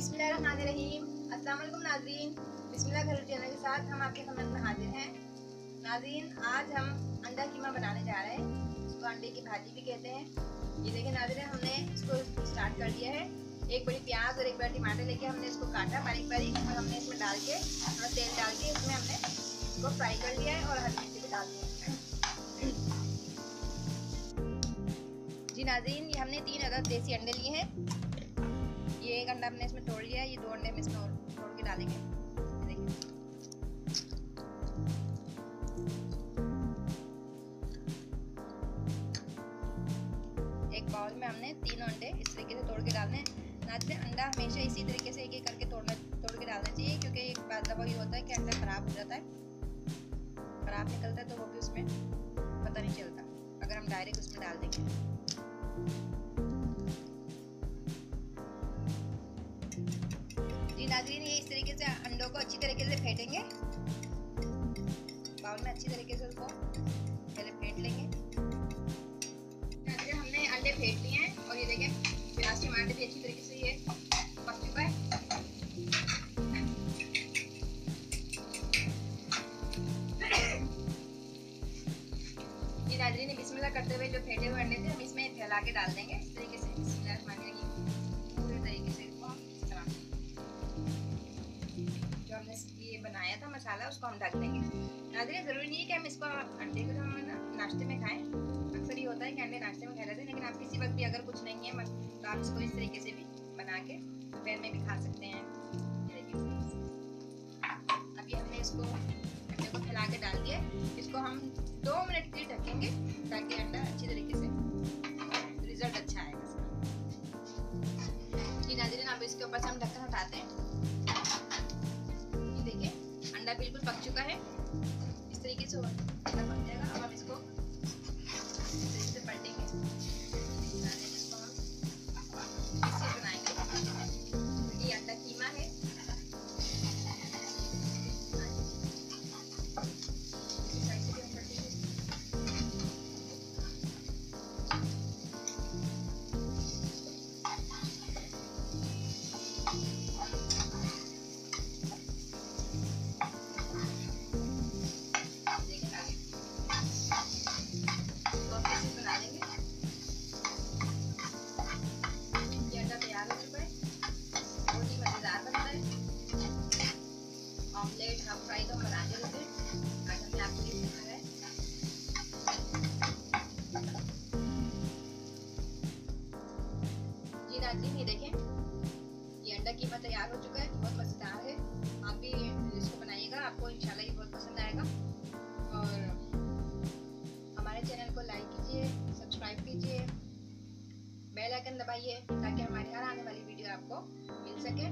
बिस्मिल्लाहिर्रहमानिर्रहीम अस्सलाम वालेकुम नाजरीन। बिस्मिल्लाह घर चैनल के साथ हम आपके खदमत में हाजिर हैं। नाजरीन, आज हम अंडा कीमा बनाने जा रहे हैं। इसको अंडे की भाजी भी कहते हैं। ये देखिए नाजरीन, हमने इसको स्टार्ट कर दिया है। एक बड़ी प्याज और एक बड़ा टमाटर लेके हमने इसको काटा। बारीक बारीक और हमने इसमें डाल के, थोड़ा तेल डाल के इसमें हमने इसको फ्राई कर लिया है और हरी मिर्ची भी डाल दिया जी नाजरीन, ये हमने तीन अदद देसी अंडे लिए हैं। एक अंडा हमने इसमें तोड़ लिया, ये दो अंडे हम इसमें तोड़ के डालेंगे। एक बाउल में हमने तीन अंडे इस तरीके से तोड़ के डालने नाचते अंडा हमेशा इसी तरीके से एक एक करके तोड़ना, तोड़ के डालना चाहिए, क्योंकि एक बात दफ़ा ये होता है कि अंडा ख़राब हो जाता है, ख़राब निकलता है तो वो भी उसमें पता नहीं चलता, अगर हम डायरेक्ट उसमें डाल देंगे। नाजरीन ये इस तरीके से अंडों को अच्छी तरीके से फेंटेंगे। बाउल में अच्छी तरीके से उसको पहले फेंट लेंगे। नाजरीन हमने अंडे फेंट लिए हैं और ये देखें, प्याज, टमाटर भी अच्छी तरीके से ये पक चुका है। ये नाजरीन बिस्मिल्लाह करते हुए जो फेंटे हुए अंडे थे, हम इसमें फैला के डाल देंगे इस तरीके से। बनाया था मसाला, उसको हम ढक देंगे। नाजरीन ज़रूरी नहीं है कि हम इसको अंडे को हम ना नाश्ते में खाएँ। अक्सर ये होता है कि अंडे नाश्ते में खाए जाते हैं, लेकिन आप किसी वक्त भी अगर कुछ नहीं है तो आप इसको इस तरीके से भी बना के दोपहर में भी खा सकते हैं। अभी हमने इसको अंडे को फैला के डाल दिया इसको हम दो मिनट के लिए ढकेंगे, ताकि अंडा अच्छी तरीके से रिज़ल्ट अच्छा आएगा जी नाजरीन अब इसके ऊपर से हम ढक्कन हटाते हैं। अंडा बिल्कुल पक चुका है। इस तरीके से अंडा पक जाएगा। अब हम इसको ऑमलेट हाफ़ फ्राई तो आपके जी ये देखें। ये अंडा कीमा तैयार हो चुका है, बहुत मज़ेदार है। आप भी इसको बनाइएगा, आपको इंशाल्लाह ये बहुत पसंद आएगा। और हमारे चैनल को लाइक कीजिए, सब्सक्राइब कीजिए, बेल आइकन दबाइए, ताकि हमारी हर आने वाली वीडियो आपको मिल सके।